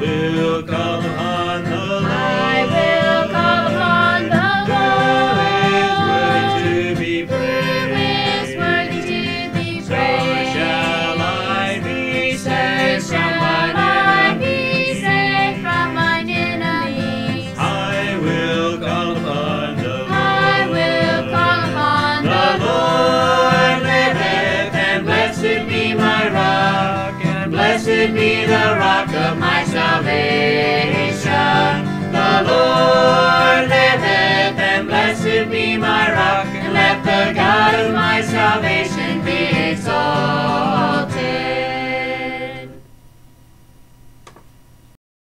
will call upon the Lord. I will call upon the Lord. Who is worthy to be praised? Who is worthy to be praised? So shall I be saved so from mine enemies. saved from mine enemies. I will call upon the Lord. I will call upon the Lord. Liveth and blessed be my rock, and blessed be the rock of my be my rock, and let the God